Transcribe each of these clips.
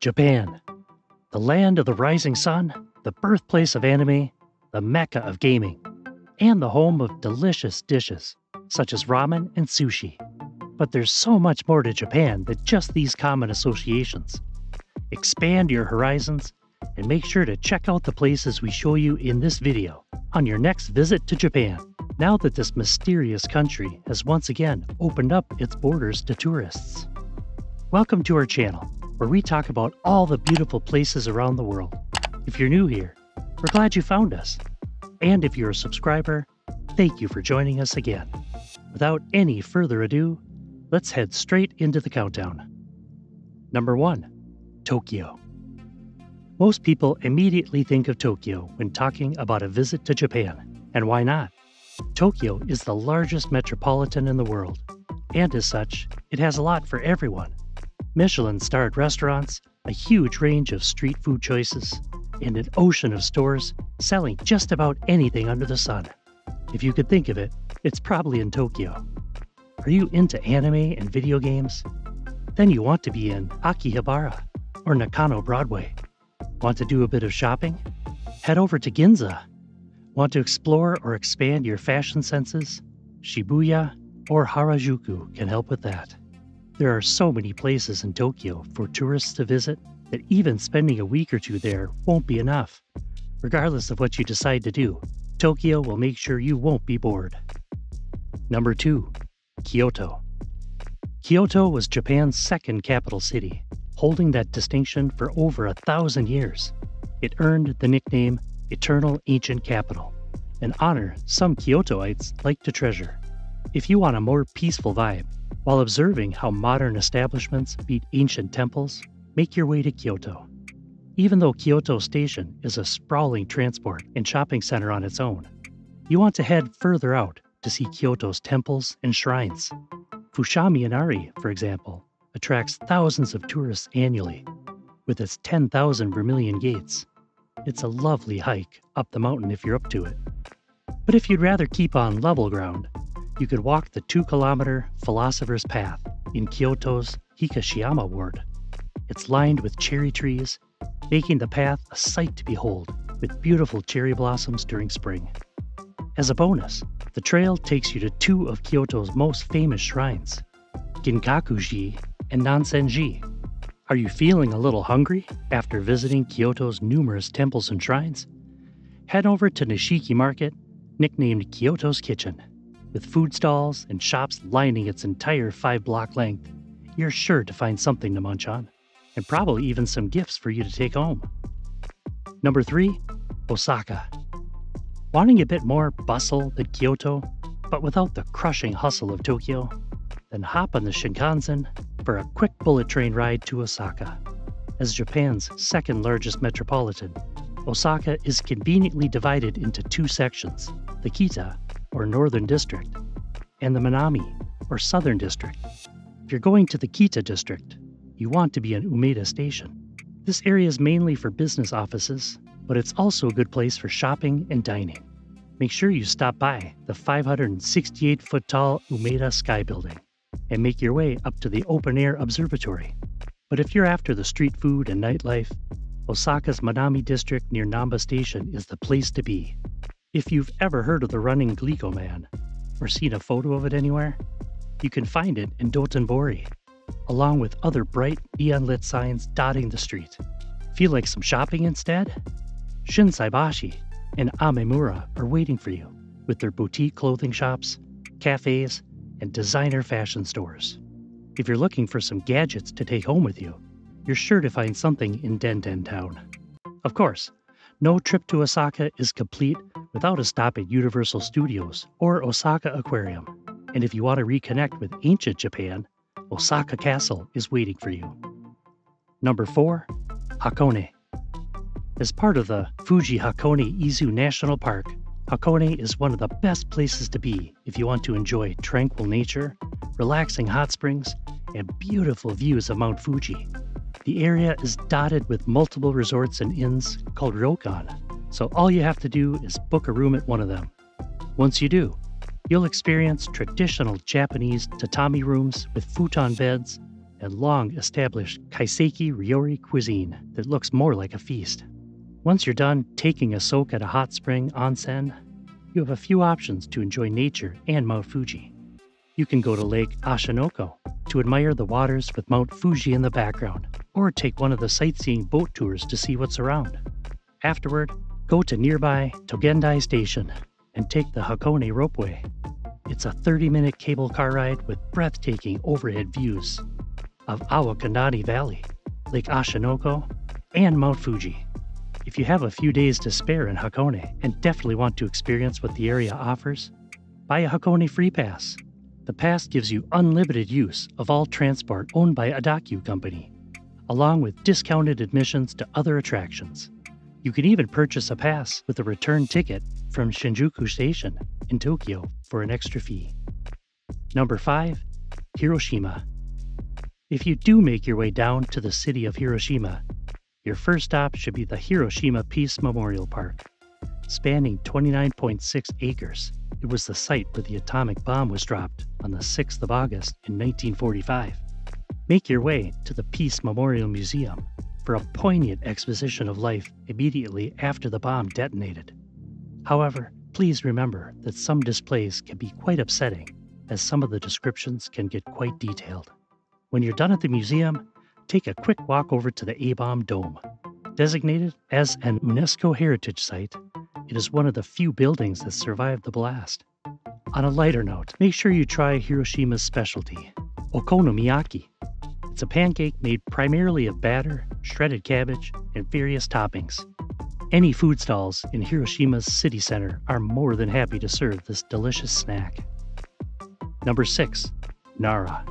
Japan, the land of the rising sun, the birthplace of anime, the mecca of gaming, and the home of delicious dishes such as ramen and sushi. But there's so much more to Japan than just these common associations. Expand your horizons and make sure to check out the places we show you in this video on your next visit to Japan. Now that this mysterious country has once again opened up its borders to tourists. Welcome to our channel, where we talk about all the beautiful places around the world. If you're new here, we're glad you found us. And if you're a subscriber, thank you for joining us again. Without any further ado, let's head straight into the countdown. Number 1 Tokyo. Most people immediately think of Tokyo when talking about a visit to Japan, and why not? Tokyo is the largest metropolitan in the world, and as such, it has a lot for everyone. Michelin starred restaurants, a huge range of street food choices, and an ocean of stores selling just about anything under the sun. If you could think of it, it's probably in Tokyo. Are you into anime and video games? Then you want to be in Akihabara or Nakano Broadway. Want to do a bit of shopping? Head over to Ginza. Want to explore or expand your fashion senses? Shibuya or Harajuku can help with that. There are so many places in Tokyo for tourists to visit that even spending a week or two there won't be enough. Regardless of what you decide to do, Tokyo will make sure you won't be bored. Number 2. Kyoto. Kyoto was Japan's second capital city, holding that distinction for over a thousand years. It earned the nickname Eternal Ancient Capital, an honor some Kyotoites like to treasure. If you want a more peaceful vibe, while observing how modern establishments beat ancient temples, make your way to Kyoto. Even though Kyoto Station is a sprawling transport and shopping center on its own, you want to head further out to see Kyoto's temples and shrines. Fushimi Inari, for example, attracts thousands of tourists annually. With its 10,000 vermilion gates, it's a lovely hike up the mountain if you're up to it. But if you'd rather keep on level ground, you could walk the two kilometer Philosopher's Path in Kyoto's Higashiyama ward. It's lined with cherry trees, making the path a sight to behold with beautiful cherry blossoms during spring. As a bonus, the trail takes you to two of Kyoto's most famous shrines, Ginkakuji and Nanzenji. Are you feeling a little hungry after visiting Kyoto's numerous temples and shrines? Head over to Nishiki Market, nicknamed Kyoto's Kitchen. With food stalls and shops lining its entire five block length, you're sure to find something to munch on, and probably even some gifts for you to take home. Number 3. Osaka. Wanting a bit more bustle than Kyoto, but without the crushing hustle of Tokyo? Then hop on the Shinkansen for a quick bullet train ride to Osaka. As Japan's second largest metropolitan, Osaka is conveniently divided into two sections the Kita or Northern District, and the Minami, or Southern District. If you're going to the Kita District, you want to be in Umeda Station. This area is mainly for business offices, but it's also a good place for shopping and dining. Make sure you stop by the 568 foot tall Umeda Sky Building and make your way up to the open air observatory. But if you're after the street food and nightlife, Osaka's Minami district near Namba Station is the place to be. If you've ever heard of the running Glico Man, or seen a photo of it anywhere, you can find it in Dotonbori, along with other bright neon lit signs dotting the street. Feel like some shopping instead? Shinsaibashi and Amemura are waiting for you with their boutique clothing shops, cafes, and designer fashion stores. If you're looking for some gadgets to take home with you, you're sure to find something in Denden Town. Of course, no trip to Osaka is complete without a stop at Universal Studios or Osaka Aquarium. And if you want to reconnect with ancient Japan, Osaka Castle is waiting for you. Number 4. Hakone. As part of the Fuji Hakone Izu National Park, Hakone is one of the best places to be if you want to enjoy tranquil nature, relaxing hot springs, and beautiful views of Mount Fuji. The area is dotted with multiple resorts and inns called ryokan, so all you have to do is book a room at one of them. Once you do, you'll experience traditional Japanese tatami rooms with futon beds and long established Kaiseki Ryori cuisine that looks more like a feast. Once you're done taking a soak at a hot spring onsen, you have a few options to enjoy nature and Mount Fuji. You can go to Lake Ashinoko to admire the waters with Mount Fuji in the background, or take one of the sightseeing boat tours to see what's around. Afterward, go to nearby Togendai Station and take the Hakone Ropeway. It's a 30 minute cable car ride with breathtaking overhead views of Owakudani Valley, Lake Ashinoko, and Mount Fuji. If you have a few days to spare in Hakone and definitely want to experience what the area offers, buy a Hakone Free Pass. The pass gives you unlimited use of all transport owned by Odakyu Company, along with discounted admissions to other attractions. You can even purchase a pass with a return ticket from Shinjuku Station in Tokyo for an extra fee. Number 5. Hiroshima. If you do make your way down to the city of Hiroshima, your first stop should be the Hiroshima Peace Memorial Park. Spanning 29.6 acres, it was the site where the atomic bomb was dropped on the 6th of August in 1945. Make your way to the Peace Memorial Museum for a poignant exposition of life immediately after the bomb detonated. However, please remember that some displays can be quite upsetting, as some of the descriptions can get quite detailed. When you're done at the museum, take a quick walk over to the A Bomb Dome. Designated as an UNESCO Heritage Site, it is one of the few buildings that survived the blast. On a lighter note, make sure you try Hiroshima's specialty, okonomiyaki. It's a pancake made primarily of batter, shredded cabbage, and various toppings. Any food stalls in Hiroshima's city center are more than happy to serve this delicious snack. Number 6. Nara.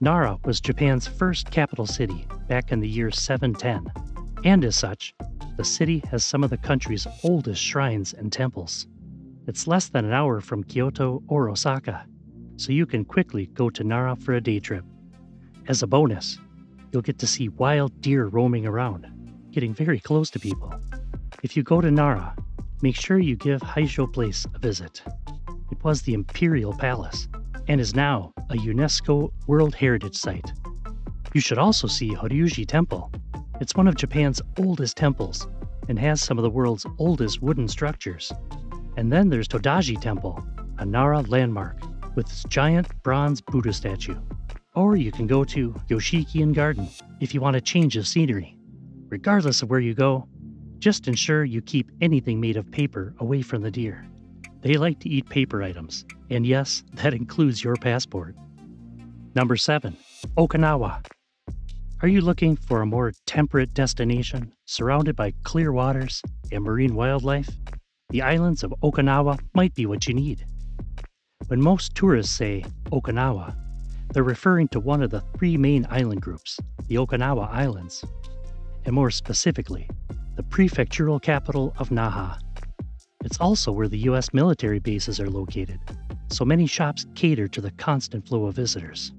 Nara was Japan's first capital city back in the year 710, and as such, the city has some of the country's oldest shrines and temples. It's less than an hour from Kyoto or Osaka, so you can quickly go to Nara for a day trip. As a bonus, you'll get to see wild deer roaming around, getting very close to people. If you go to Nara, make sure you give Heijo Palace a visit. It was the Imperial Palace and is now a UNESCO World Heritage Site. You should also see Horyuji Temple. It's one of Japan's oldest temples and has some of the world's oldest wooden structures. And then there's Todaiji Temple, a Nara landmark with its giant bronze Buddha statue. Or you can go to Yoshikien Garden if you want a change of scenery. Regardless of where you go, just ensure you keep anything made of paper away from the deer. They like to eat paper items, and yes, that includes your passport. Number 7. Okinawa. Are you looking for a more temperate destination surrounded by clear waters and marine wildlife? The islands of Okinawa might be what you need. When most tourists say Okinawa, they're referring to one of the three main island groups, the Okinawa Islands, and more specifically, the prefectural capital of Naha. It's also where the U.S. military bases are located, so many shops cater to the constant flow of visitors.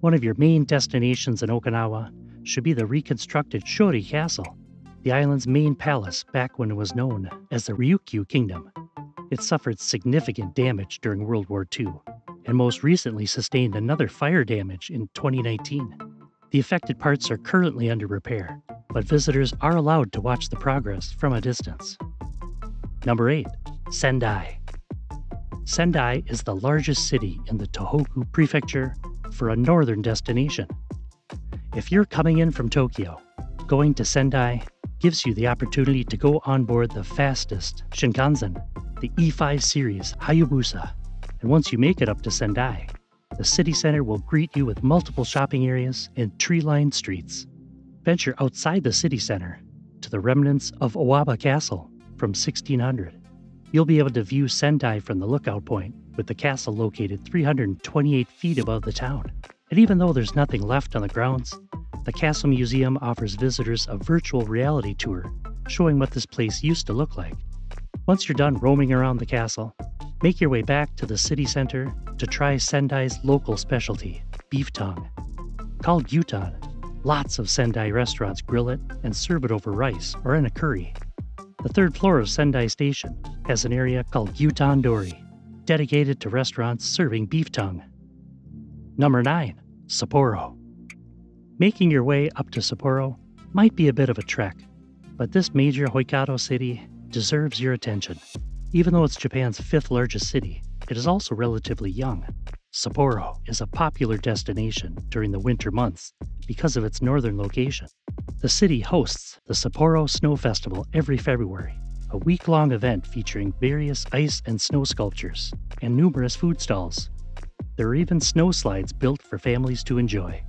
One of your main destinations in Okinawa should be the reconstructed Shuri Castle, the island's main palace back when it was known as the Ryukyu Kingdom. It suffered significant damage during World War II, and most recently sustained another fire damage in 2019. The affected parts are currently under repair, but visitors are allowed to watch the progress from a distance. Number 8. Sendai. Sendai is the largest city in the Tohoku Prefecture for a northern destination. If you're coming in from Tokyo, going to Sendai gives you the opportunity to go on board the fastest Shinkansen, the E5 series Hayabusa. And once you make it up to Sendai, the city center will greet you with multiple shopping areas and tree lined streets. Venture outside the city center to the remnants of Aoba Castle from 1600. You'll be able to view Sendai from the lookout point, with the castle located 328 feet above the town. And even though there's nothing left on the grounds, the Castle Museum offers visitors a virtual reality tour showing what this place used to look like. Once you're done roaming around the castle, make your way back to the city center to try Sendai's local specialty, beef tongue. Called gyutan, lots of Sendai restaurants grill it and serve it over rice or in a curry. The third floor of Sendai Station has an area called Gyutan Dori, dedicated to restaurants serving beef tongue. Number 9. Sapporo. Making your way up to Sapporo might be a bit of a trek, but this major Hokkaido city deserves your attention. Even though it's Japan's fifth largest city, it is also relatively young. Sapporo is a popular destination during the winter months because of its northern location. The city hosts the Sapporo Snow Festival every February, a week long event featuring various ice and snow sculptures and numerous food stalls. There are even snow slides built for families to enjoy.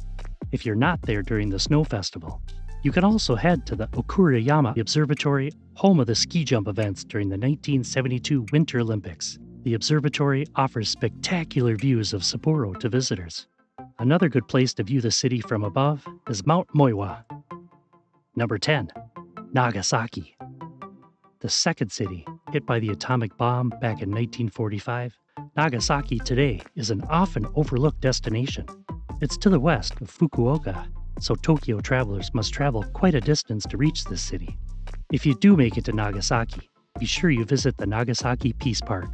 If you're not there during the snow festival, you can also head to the Okurayama Observatory, home of the ski jump events during the 1972 Winter Olympics. The observatory offers spectacular views of Sapporo to visitors. Another good place to view the city from above is Mount Moiwa. Number 10. Nagasaki. The second city hit by the atomic bomb back in 1945, Nagasaki today is an often overlooked destination. It's to the west of Fukuoka so Tokyo travelers must travel quite a distance to reach this city. If you do make it to Nagasaki, be sure you visit the Nagasaki Peace Park.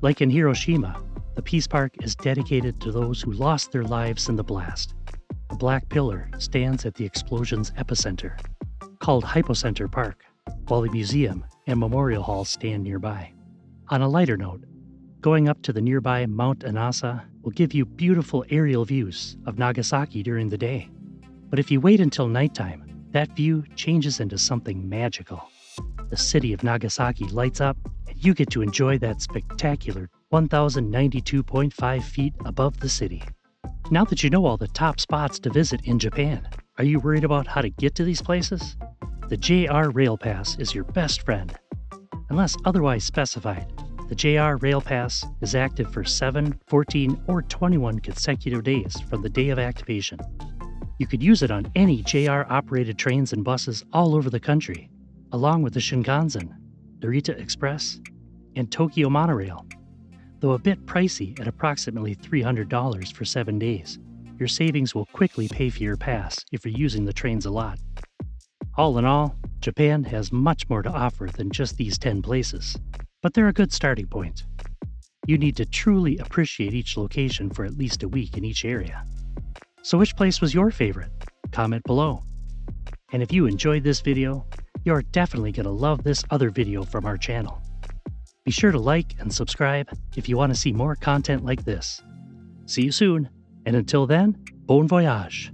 Like in Hiroshima, the Peace Park is dedicated to those who lost their lives in the blast. A black pillar stands at the explosion's epicenter, called Hypocenter Park, while the museum and memorial hall stand nearby. On a lighter note, going up to the nearby Mount Inasa will give you beautiful aerial views of Nagasaki during the day. But if you wait until nighttime, that view changes into something magical. The city of Nagasaki lights up, and you get to enjoy that spectacular 1,092.5 feet above the city. Now that you know all the top spots to visit in Japan, are you worried about how to get to these places? The JR Rail Pass is your best friend. Unless otherwise specified, the JR Rail Pass is active for 7, 14, or 21 consecutive days from the day of activation. You could use it on any JR operated trains and buses all over the country, along with the Shinkansen, Narita Express, and Tokyo Monorail. Though a bit pricey at approximately $300 for seven days, your savings will quickly pay for your pass if you're using the trains a lot. All in all, Japan has much more to offer than just these 10 places, but they're a good starting point. You need to truly appreciate each location for at least a week in each area. So which place was your favorite? Comment below. And if you enjoyed this video, you're definitely going to love this other video from our channel. Be sure to like and subscribe if you want to see more content like this. See you soon, and until then, bon voyage!